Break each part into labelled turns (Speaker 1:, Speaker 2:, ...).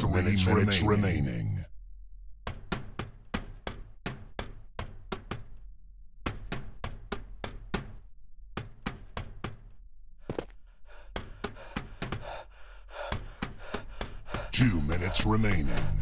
Speaker 1: Four minutes, minutes remaining. remaining. Two minutes remaining.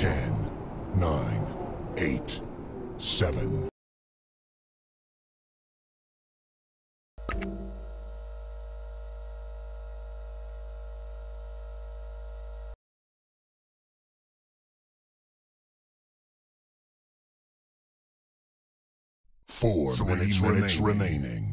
Speaker 1: Ten, nine, eight, seven. Four minutes, minutes remaining.